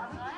아,